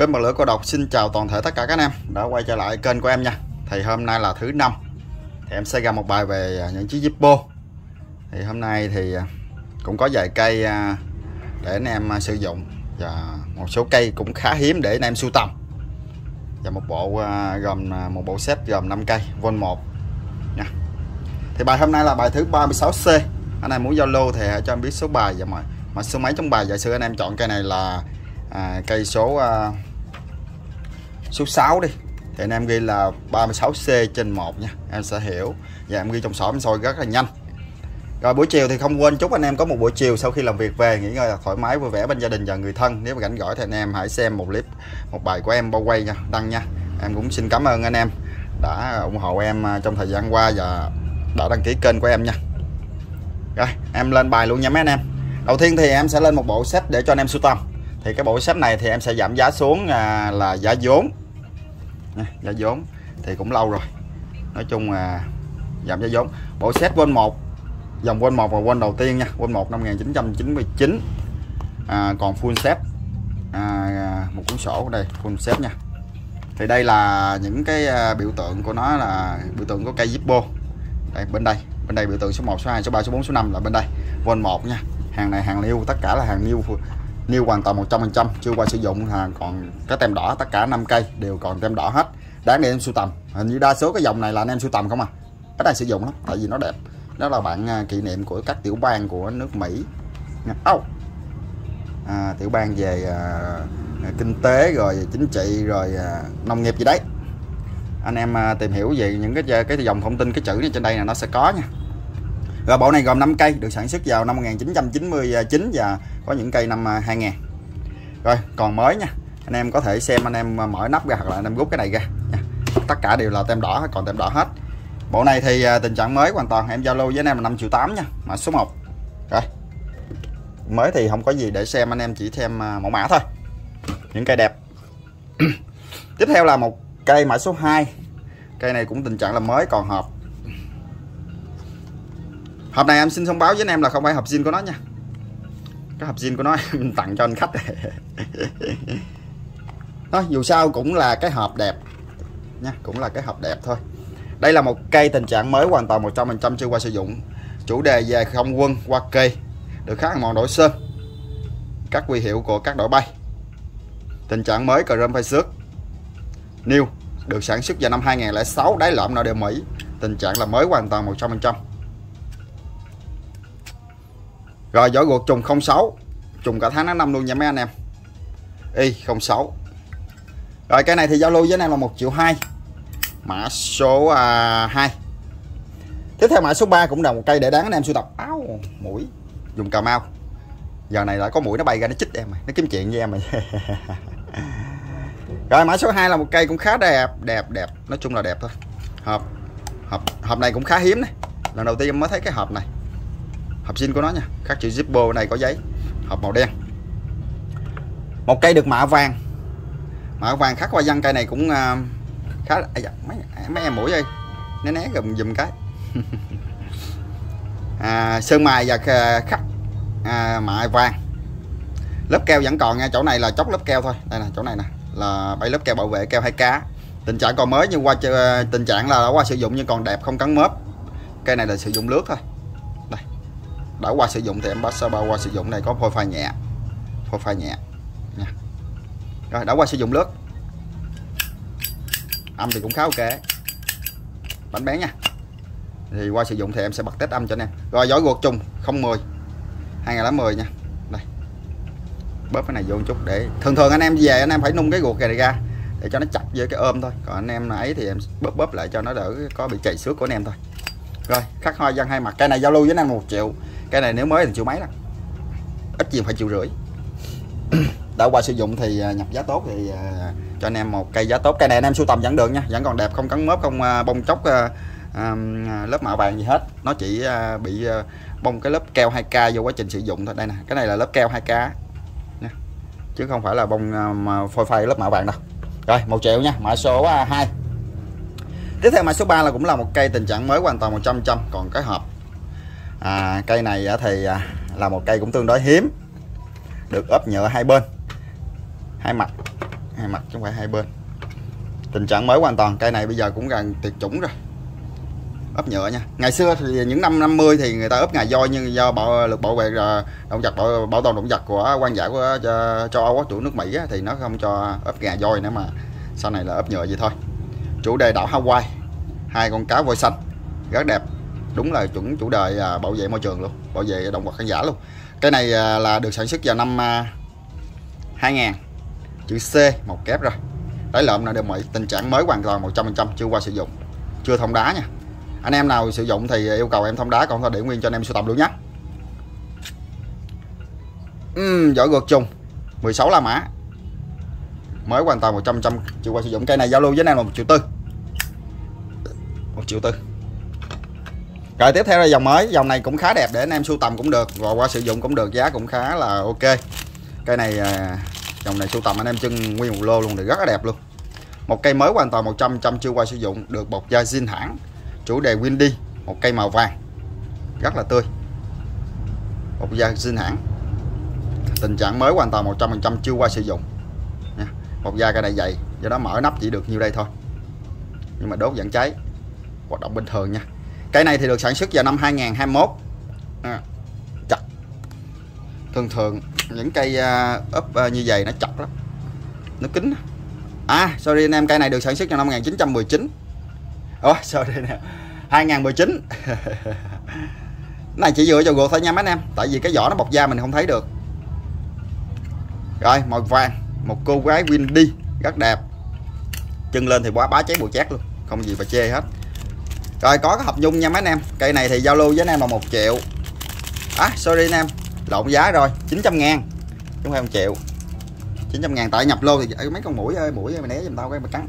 Kênh bật lửa cô độc xin chào toàn thể tất cả các anh em đã quay trở lại kênh của em nha. Thì hôm nay là thứ năm Thì em sẽ ra một bài về à, những chiếc Zippo Thì hôm nay thì à, cũng có vài cây à, để anh em sử dụng Và một số cây cũng khá hiếm để anh em sưu tầm. Và một bộ gồm một bộ set gồm 5 cây Vol 1 nha. Thì bài hôm nay là bài thứ 36C Anh em muốn giao lưu thì hãy cho em biết số bài và mọi mà số mấy trong bài. Giả sử anh em chọn cây này là à, cây số à, số 6 đi. Thì anh em ghi là 36C trên 1 nha. Em sẽ hiểu. Và em ghi trong sổ em soi rất là nhanh. Rồi buổi chiều thì không quên chúc anh em có một buổi chiều sau khi làm việc về, nghỉ ngơi là thoải mái, vui vẻ bên gia đình và người thân. Nếu mà rảnh rỗi thì anh em hãy xem một clip, một bài của em bao quay nha, đăng nha. Em cũng xin cảm ơn anh em đã ủng hộ em à, trong thời gian qua và đã đăng ký kênh của em nha. Rồi, em lên bài luôn nha mấy anh em. Đầu tiên thì em sẽ lên một bộ sách để cho anh em sưu tầm. Thì cái bộ sách này thì em sẽ giảm giá xuống à, là giá vốn giá vốn. Thì cũng lâu rồi. Nói chung là giảm giá vốn. Bộ set quên một. Dòng quên một và quên đầu tiên nha. Quên một năm 1999 à, còn full set. À, một cuốn sổ đây full set nha. Thì đây là những cái à, biểu tượng của nó là biểu tượng của cây Zippo. Đây bên đây. Bên đây biểu tượng số 1 số 2 số 3 số 4 số 5 là bên đây. Quên một nha. Hàng này hàng new tất cả là hàng new new hoàn toàn 100% chưa qua sử dụng là còn cái tem đỏ tất cả 5 cây đều còn tem đỏ hết. Đáng để em sưu tầm. Hình như đa số cái dòng này là anh em sưu tầm không à? Cái này sử dụng lắm tại vì nó đẹp. Đó là bạn à, kỷ niệm của các tiểu bang của nước Mỹ. Oh. à, tiểu bang về à, à, kinh tế rồi chính trị rồi à, nông nghiệp gì đấy. Anh em à, tìm hiểu về những cái cái dòng thông tin cái chữ trên đây là nó sẽ có nha rồi bộ này gồm 5 cây, được sản xuất vào năm 1999 và có những cây năm à, 2000 rồi, còn mới nha. Anh em có thể xem anh em à, mở nắp ra hoặc là anh em rút cái này ra nha. tất cả đều là tem đỏ, còn tem đỏ hết. Bộ này thì à, tình trạng mới hoàn toàn, em zalo với anh em là 5 triệu 8 nha, mã số 1 rồi, mới thì không có gì để xem, anh em chỉ thêm mẫu mã thôi. Những cây đẹp. Tiếp theo là một cây mã số 2 cây này cũng tình trạng là mới, còn hộp hộp này em xin thông báo với anh em là không phải hộp zin của nó nha. Cái hộp zin của nó em tặng cho anh khách. Đó, dù sao cũng là cái hộp đẹp nha cũng là cái hộp đẹp thôi. Đây là một cây tình trạng mới hoàn toàn 100% chưa qua sử dụng. Chủ đề về không quân qua cây được khắc mòn đổi sơn. Các quy hiệu của các đội bay. Tình trạng mới cờ rơm phai xước new được sản xuất vào năm 2006 đáy lõm nội địa Mỹ. Tình trạng là mới hoàn toàn 100% rồi giỏ ruột trùng 06 Trùng cả tháng tháng 5 luôn nha mấy anh em. Y 06 Rồi cái này thì giao lưu với anh em là 1 triệu 2 Mã số à, 2 Tiếp theo mã số 3 cũng là một cây để đáng anh em sưu tập. Áo mũi. Dùng cà mau. Giờ này lại có mũi nó bay ra nó chích em Nó kiếm chuyện với em mày Rồi mã số 2 là một cây cũng khá đẹp. Đẹp đẹp. Nói chung là đẹp thôi. Hộp Hộp, hộp này cũng khá hiếm này Lần đầu tiên em mới thấy cái hộp này hộp zin của nó nha. Khắc chữ Zippo này có giấy. Hộp màu đen. Một cây được mạ vàng. Mạ vàng khắc qua dân cây này cũng uh, khá à, dạ, mấy, mấy em mũi ơi. Né né gùm dùm cái. À, sơn mài và à, khắc à, mạ vàng. Lớp keo vẫn còn nha. Chỗ này là chốc lớp keo thôi. Đây nè chỗ này nè. Là bảy lớp keo bảo vệ keo hai cá. Tình trạng còn mới nhưng qua à, tình trạng là đã qua sử dụng nhưng còn đẹp không cắn mớp. Cây này là sử dụng lướt thôi đã qua sử dụng thì em bắt sao bao qua sử dụng này có phôi pha nhẹ. Phôi pha nhẹ. Nha. Rồi, đã qua sử dụng lướt. Âm thì cũng khá ok. Bánh bén nha. Thì qua sử dụng thì em sẽ bật test âm cho anh em. Rồi, giỏi ruột trùng 010 2010 nha. Đây. Bóp cái này vô một chút để thường thường anh em về anh em phải nung cái ruột này ra để cho nó chặt với cái ôm thôi. Còn anh em ấy thì em bóp bóp lại cho nó đỡ có bị chảy xước của anh em thôi. Rồi, khắc hoa văn hai mặt. Cái này giao lưu với anh em một triệu cái này nếu mới thì triệu mấy đó. Ít gì phải triệu rưỡi. Đã qua sử dụng thì à, nhập giá tốt thì à, cho anh em một cây giá tốt. Cây này anh em sưu tầm vẫn được nha, vẫn còn đẹp, không cắn mớp, không à, bông chóc lớp mạ vàng gì hết. Nó chỉ bị bông cái lớp keo 2k vô quá trình sử dụng thôi. Đây nè, cái này là lớp keo 2k nha. chứ không phải là bông phôi phai lớp mạ vàng đâu. Rồi, một triệu nha, mã số 2 tiếp theo mã số 3 là cũng là một cây tình trạng mới hoàn toàn 100 trăm, còn cái hộp à, cây này thì à, là một cây cũng tương đối hiếm được ốp nhựa hai bên hai mặt hai mặt chứ không phải hai bên. Tình trạng mới hoàn toàn cây này bây giờ cũng gần tuyệt chủng rồi ốp nhựa nha. Ngày xưa thì những năm 50 thì người ta ốp ngà voi nhưng do bảo lực bảo vệ à, động vật bảo, bảo tồn động vật của quan giả của cho Âu chủ nước Mỹ á, thì nó không cho ốp gà voi nữa mà sau này là ốp nhựa vậy thôi. Chủ đề đảo Hawaii hai con cá voi xanh rất đẹp đúng là chuẩn chủ đề à, bảo vệ môi trường luôn bảo vệ động vật hoang dã luôn. Cái này à, là được sản xuất vào năm à, 2000 chữ C một kép rồi. Đáy lợm là đều mọi tình trạng mới hoàn toàn 100% chưa qua sử dụng chưa thông đá nha. Anh em nào sử dụng thì yêu cầu em thông đá còn thôi để nguyên cho anh em sưu tập luôn nhé uhm, giỏi gượt trùng 16 la mã. Mới hoàn toàn 100% chưa qua sử dụng. Cây này giao lưu với anh em là một triệu tư. Một triệu tư rồi tiếp theo là dòng mới. Dòng này cũng khá đẹp để anh em sưu tầm cũng được. Và qua sử dụng cũng được. Giá cũng khá là ok. Cây này à, dòng này sưu tầm anh em chân nguyên một lô luôn thì rất là đẹp luôn. Một cây mới hoàn toàn 100 trăm chưa qua sử dụng. Được bọc da zin hãng chủ đề Windy. Một cây màu vàng. Rất là tươi. Bọc da zin hãng tình trạng mới hoàn toàn 100% chưa qua sử dụng. Nha. bọc da cây này dày. Do đó mở nắp chỉ được nhiêu đây thôi. Nhưng mà đốt vẫn cháy. Hoạt động bình thường nha cây này thì được sản xuất vào năm 2021 à, chặt. Thường thường những cây uh, ấp uh, như vậy nó chặt lắm. Nó kín à sorry anh em cây này được sản xuất vào năm 1919 Ủa sorry nè. 2019 này chỉ dựa vào gột thôi nha mấy anh em. Tại vì cái vỏ nó bọc da mình không thấy được. Rồi màu vàng. Một cô gái Windy. Rất đẹp. Chân lên thì quá bá cháy bùa chát luôn. Không gì mà chê hết rồi có cái hộp nhung nha mấy anh em. Cây này thì giao lưu với anh em là một triệu. À sorry anh em lộn giá rồi 900 ngàn. Chúng không triệu. 900 ngàn tại nhập lô thì mấy con mũi ơi mũi ơi mày né giùm tao cái mày cắn.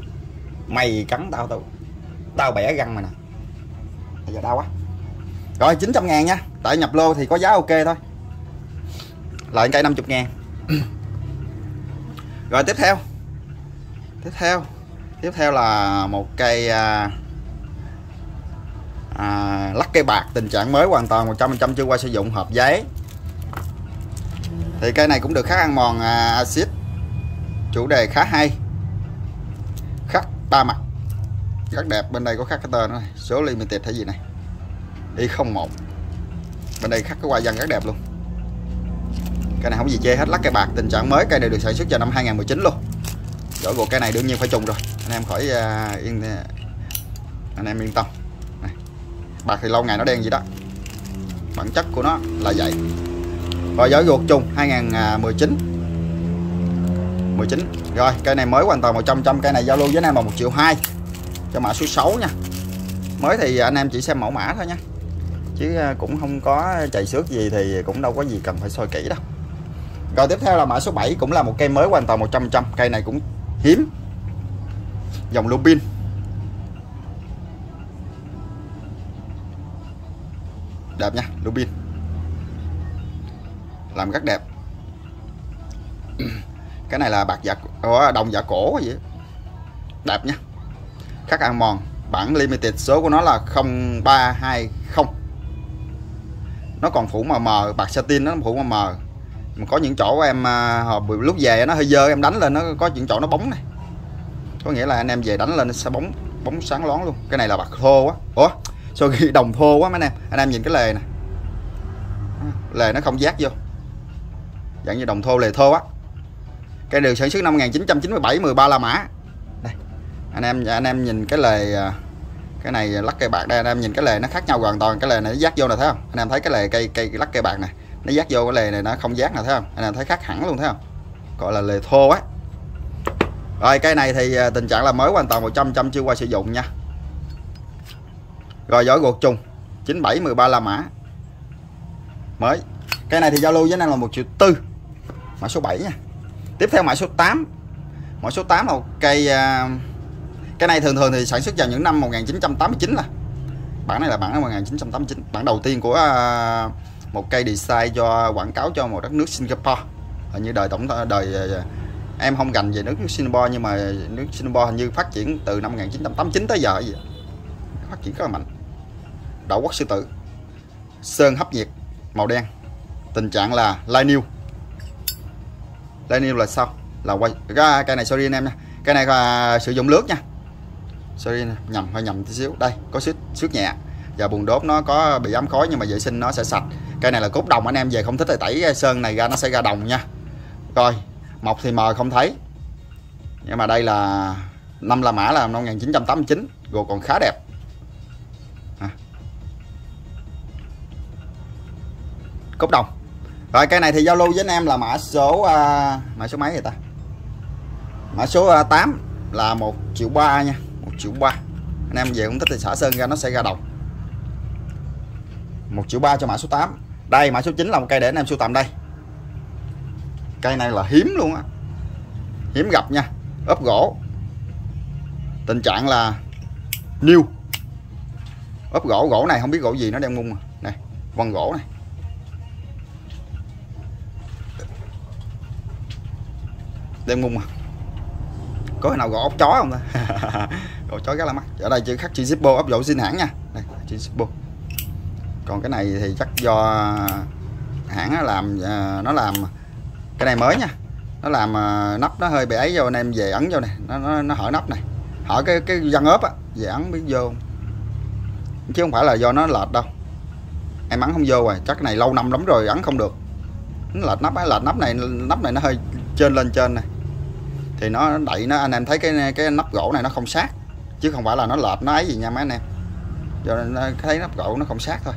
Mày cắn tao tao. Tao bẻ răng mày nè. Bây giờ đau quá. Rồi 900 ngàn nha. Tại nhập lô thì có giá ok thôi. Lại cây 50 ngàn. Rồi tiếp theo. Tiếp theo. Tiếp theo là một cây uh, à, lắc cây bạc tình trạng mới hoàn toàn 100% chưa qua sử dụng hộp giấy. Thì cây này cũng được khá ăn mòn à, axit. Chủ đề khá hay. Khắc ba mặt. Rất đẹp bên đây có khắc cái tên này. Số limited hay gì này. Y 01 bên đây khắc cái hoa văn rất đẹp luôn. Cây này không gì chê hết lắc cây bạc tình trạng mới cây này được sản xuất vào năm 2019 luôn. Rõ gỗ cây này đương nhiên phải trùng rồi. Anh em khỏi uh, yên à, anh em yên tâm bạc thì lâu ngày nó đen gì đó. Bản chất của nó là vậy. Rồi giỏi ruột trùng 2019 19 rồi cây này mới hoàn toàn 100 trăm cây này giao lưu với anh em là 1 triệu 2 cho mã số 6 nha. Mới thì anh em chỉ xem mẫu mã thôi nha. Chứ à, cũng không có chạy xước gì thì cũng đâu có gì cần phải soi kỹ đâu. Rồi, tiếp theo là mã số 7 cũng là một cây mới hoàn toàn 100 trăm cây này cũng hiếm. Dòng lupin đẹp nha lupin làm rất đẹp. Cái này là bạc dạ đồng dạ cổ vậy? Đẹp nha. Khắc ăn mòn, bản limited số của nó là 0320 nó còn phủ mờ mờ, bạc satin nó phủ mờ mờ. Mà có những chỗ em à, lúc về nó hơi dơ, em đánh lên nó có những chỗ nó bóng này. Có nghĩa là anh em về đánh lên nó sẽ bóng bóng sáng lón luôn. Cái này là bạc thô quá ủa sau ghi đồng thô quá mấy anh em? Anh em nhìn cái lề nè. Lề nó không giác vô. Dạng như đồng thô lề thô á. Cái đường sản xuất năm 1997 13 la mã. Đây. Anh em anh em nhìn cái lề à, cái này lắc cây bạc đây, anh em nhìn cái lề nó khác nhau hoàn toàn. Cái lề này nó giác vô nè, thấy không? Anh em thấy cái lề cây cây lắc cây bạc này nó giác vô cái lề này nó không giác nè, thấy không? Anh em thấy khác hẳn luôn, thấy không? Gọi là lề thô á. Rồi, cây này thì à, tình trạng là mới hoàn toàn 100 trăm chưa qua sử dụng nha rồi giỏi gột trùng 97 13 la mã. Mới. Cây này thì giao lưu với năng là một triệu tư. Mã số 7 nha. Tiếp theo mã số 8 mã số 8 là một cây uh, cái này thường thường thì sản xuất vào những năm 1989 là. Bản này là bản năm 1989 bản đầu tiên của uh, một cây design cho quảng cáo cho một đất nước Singapore. Hình như đời tổng đời à, em không gành về nước Singapore nhưng mà nước Singapore hình như phát triển từ năm 1989 tới giờ vậy phát triển rất là mạnh. Đậu quốc sư tử, sơn hấp nhiệt, màu đen. Tình trạng là lai new lai new là sao? Là quay ra cây này, sorry anh em nha. Cây này là sử dụng nước nha. Sorry, nhầm, hơi nhầm tí xíu. Đây, có xước xước nhẹ. Và buồn đốt nó có bị ám khói nhưng mà vệ sinh nó sẽ sạch. Cây này là cốt đồng, anh em về không thích thì tẩy sơn này ra, nó sẽ ra đồng nha. Rồi, mọc thì mờ không thấy. Nhưng mà đây là năm La Mã là năm 1989 gồ còn khá đẹp. Cốc đồng. Rồi cây này thì giao lưu với anh em là mã số uh, mã số mấy vậy ta? Mã số à, uh, 8 là một triệu ba nha một triệu ba. Anh em về cũng thích thì xả sơn ra nó sẽ ra đồng. Một triệu ba cho mã số 8 đây mã số 9 là một cây để anh em sưu tầm đây. Cây này là hiếm luôn á. Hiếm gặp nha. Ốp gỗ. Tình trạng là new ốp gỗ gỗ này không biết gỗ gì nó đem ngung mà này vân gỗ này đem ngung à. Có cái nào gõ ốc chó không ta? Gõ chó rất là mắc. Ở đây chữ khắc chữ zippo ốp gỗ xin hãng nha. Đây chữ zippo. Còn cái này thì chắc do hãng nó làm à, nó làm cái này mới nha. Nó làm à, nắp nó hơi bị ấy vô anh em về ấn vô này nó, nó, nó hở nắp này. Hở cái cái răng ốp á về ấn biết vô. Chứ không phải là do nó lệch đâu. Em ấn không vô rồi chắc cái này lâu năm lắm rồi ấn không được lệch nắp á, lệch nắp này nắp này nó hơi trên lên trên này. Thì nó đậy nó, anh em thấy cái cái nắp gỗ này nó không sát, chứ không phải là nó lệch, nó ấy gì nha mấy anh em. Cho nên thấy nắp gỗ nó không sát thôi.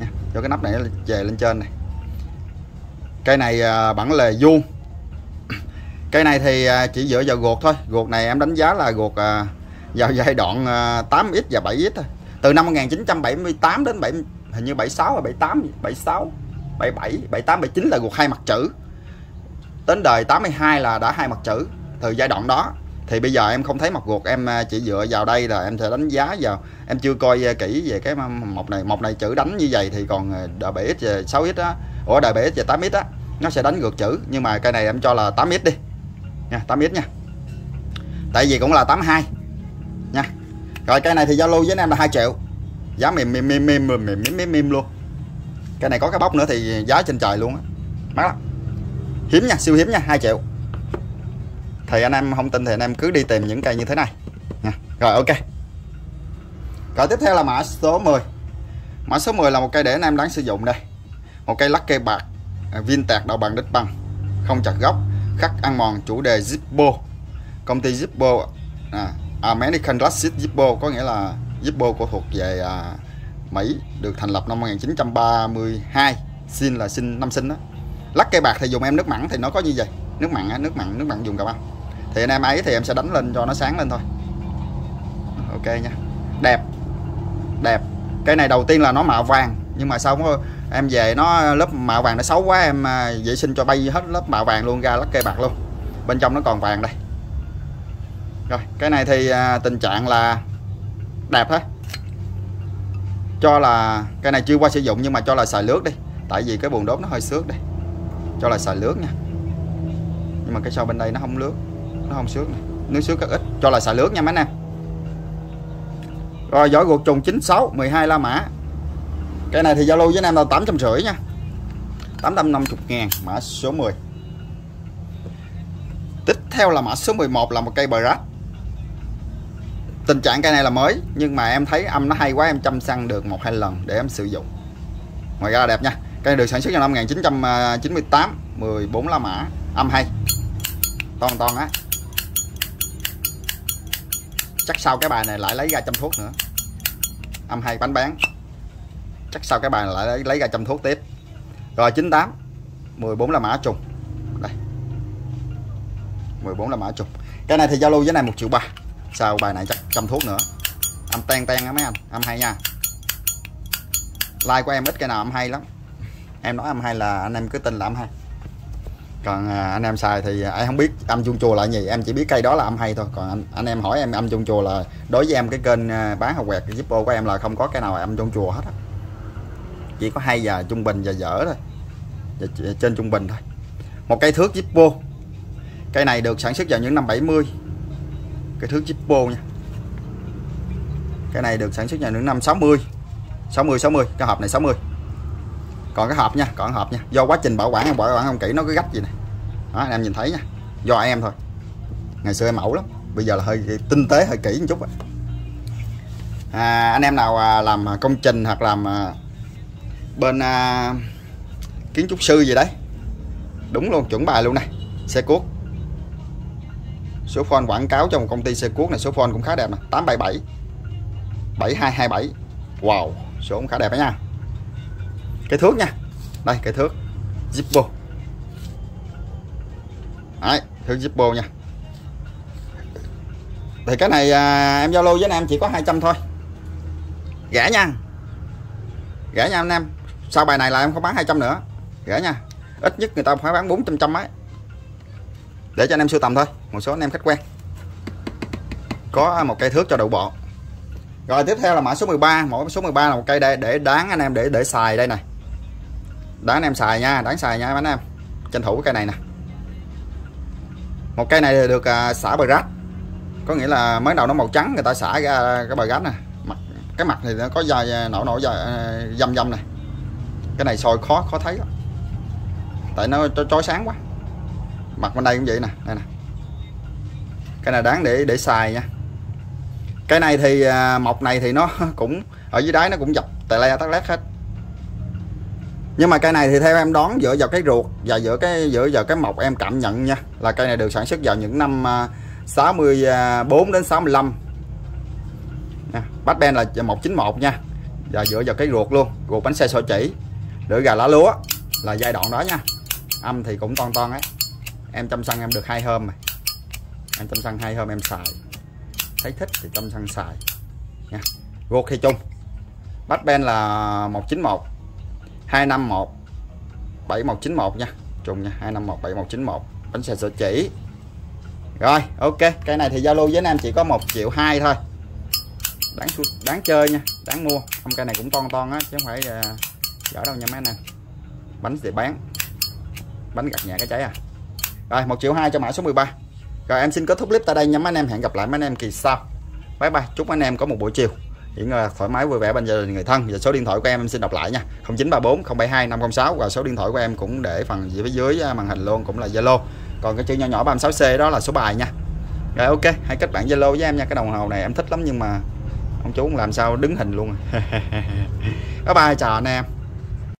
Nha do cái nắp này nó về lên trên này. Cây này à, bản lề vuông. Cây này thì à, chỉ dựa vào gột thôi. Gột này em đánh giá là gột à, vào giai đoạn 8x và 7x thôi. Từ năm 1978 đến 7 hình như 76 và 78 76 77 78 79 là gục hai mặt chữ. Đến đời 82 là đã hai mặt chữ. Từ giai đoạn đó thì bây giờ em không thấy mọc gục, em à, chỉ dựa vào đây là em sẽ đánh giá vào. Em chưa coi à, kỹ về cái mọc này. Mọc này chữ đánh như vậy thì còn à, đời 7 x 6 x á. Ủa đời 7 x 8 x á nó sẽ đánh ngược chữ. Nhưng mà cây này em cho là 8 x đi. Nha 8 x nha. Tại vì cũng là 82 nha. Rồi cây này thì giao lưu với anh em là 2 triệu. Giá mềm mềm mềm mềm mềm mềm mềm, mềm luôn cái này có cái bóc nữa thì giá trên trời luôn á. Mắc lắm. Hiếm nha siêu hiếm nha 2 triệu. Thì anh em không tin thì anh em cứ đi tìm những cây như thế này. Nha rồi ok. Rồi tiếp theo là mã số 10 mã số 10 là một cây để anh em đáng sử dụng đây. Một cây lắc cây bạc à, viên tạc đầu bằng đích bằng không chặt gốc khắc ăn mòn chủ đề Zippo. Công ty Zippo à, American Classic Zippo có nghĩa là Zippo của thuộc về à, Mỹ, được thành lập năm 1932 xin là xin năm sinh đó lắc cây bạc thì dùng em nước mặn thì nó có như vậy. Nước mặn nước mặn nước mặn dùng cà bao thì anh em ấy thì em sẽ đánh lên cho nó sáng lên thôi. Ok nha. Đẹp. Đẹp. Cái này đầu tiên là nó màu vàng, nhưng mà xong em về nó lớp màu vàng nó xấu quá, em à, vệ sinh cho bay hết lớp màu vàng luôn ra lắc cây bạc luôn. Bên trong nó còn vàng đây. Rồi, cái này thì à, tình trạng là đẹp hết cho là cái này chưa qua sử dụng nhưng mà cho là xài lướt đi. Tại vì cái buồn đốt nó hơi xước đây. Cho là xài lướt nha. Nhưng mà cái sau bên đây nó không lướt, nó không xước này. nước xước rất ít, cho là xài lướt nha mấy anh em. Rồi, giỏi ruột trùng 96 12 la mã. Cái này thì giao lưu với anh em là 850 nha. 850 ngàn, mã số 10 tiếp theo là mã số 11 là một cây bờ rát tình trạng cây này là mới nhưng mà em thấy âm nó hay quá em chăm xăng được một hai lần để em sử dụng. Ngoài ra là đẹp nha. Cây được sản xuất vào năm 1998 14 lá mã. Âm hay. Toàn toàn á. Chắc sau cái bài này lại lấy ra chăm thuốc nữa. Âm hay bánh bán. Chắc sau cái bài này lại lấy, lấy ra chăm thuốc tiếp. Rồi 98 14 là mã trùng. Đây. 14 là mã trùng. Cái này thì giao lưu với này một triệu ba sau bài này chắc chăm thuốc nữa? Âm ten ten á mấy anh âm hay nha. Like của em ít cái nào âm hay lắm. Em nói âm hay là anh em cứ tin là âm hay. Còn à, anh em xài thì à, ai không biết âm chuông chùa là gì em chỉ biết cây đó là âm hay thôi. Còn anh, anh em hỏi em âm chuông chùa là đối với em cái kênh à, bán học quẹt zippo của em là không có cái nào âm chuông chùa hết á. Chỉ có hay và trung bình và dở thôi. Và trên trung bình thôi. Một cây thước zippo. Cây này được sản xuất vào những năm 70 cái thước zippo nha. Cái này được sản xuất nhà nước năm 60 60 60 cái hộp này 60 còn cái hộp nha còn hộp nha. Do quá trình bảo quản bảo quản không kỹ nó cứ gắt gì này đó anh em nhìn thấy nha. Do em thôi. Ngày xưa em mẫu lắm. Bây giờ là hơi tinh tế hơi kỹ một chút à, anh em nào à, làm à, công trình hoặc làm à, bên à, kiến trúc sư gì đấy. Đúng luôn chuẩn bài luôn này xe cuốc số phone quảng cáo cho một công ty xe cuốc này số phone cũng khá đẹp nè 877 7227 wow số cũng khá đẹp đấy nha. Cái thước nha. Đây cái thước. Zippo. Đấy thước Zippo nha. Thì cái này à, em giao lưu với anh em chỉ có 200 thôi. Rẻ nha. Rẻ nha anh em. Sau bài này là em không bán 200 nữa. Rẻ nha. Ít nhất người ta phải bán 400 trăm ấy để cho anh em sưu tầm thôi, một số anh em khách quen. Có một cây thước cho đậu bộ rồi, tiếp theo là mã số 13 mỗi số 13 là một cây đây để đáng anh em để để xài đây này. Đáng anh em xài nha, đáng xài nha anh em. Tranh thủ cái cây này nè. Một cây này được à, xả bờ rác có nghĩa là mới đầu nó màu trắng, người ta xả ra cái bờ rác nè. Mặt cái mặt thì nó có dài nổ nổ dài dâm dâm này cái này soi khó khó thấy lắm. tại nó trói sáng quá mặt bên đây cũng vậy nè, đây nè. Cái này đáng để để xài nha. Cái này thì à, mọc này thì nó cũng, ở dưới đáy nó cũng dập, tè le, tắt lét hết. Nhưng mà cây này thì theo em đoán dựa vào cái ruột và dựa cái, dựa vào cái mọc em cảm nhận nha, là cây này được sản xuất vào những năm à, 64 à, đến 65 nha. bát ben là 191 nha, và dựa vào cái ruột luôn, ruột bánh xe soi chỉ lửa gà lá lúa, là giai đoạn đó nha. Âm thì cũng ton ton ấy em chăm xăng em được hai hôm mà. Em chăm xăng hai hôm em xài. Thấy thích thì chăm xăng xài. Nha. Gô thì chung. Bát ben là 191 251 7191 nha. Trùng nha 251 7191 bánh xe sợi chỉ. Rồi ok. Cái này thì Zalo với anh em chỉ có 1 triệu 2 thôi. Đáng đáng chơi nha đáng mua. Không cây này cũng ton ton á chứ không phải à, uh, dở đâu nha mấy anh em. Bánh thì bán. Bánh gặt nhẹ cái cháy à rồi 1 triệu 2 cho mã số 13 rồi, em xin kết thúc clip tại đây nha mấy anh em. Hẹn gặp lại mấy anh em kỳ sau. Bye bye. Chúc anh em có một buổi chiều. Những thoải mái, vui vẻ bên gia đình, người thân. Và số điện thoại của em em xin đọc lại nha. 0934 072 506 và số điện thoại của em cũng để phần dưới dưới màn hình luôn, cũng là Zalo. Còn cái chữ nhỏ nhỏ 36C đó là số bài nha. Rồi, ok. Hãy kết bạn Zalo với em nha. Cái đồng hồ này em thích lắm nhưng mà ông chú làm sao đứng hình luôn. Bye bye, chào anh em.